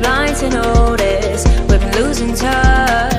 blind to notice we've been losing touch.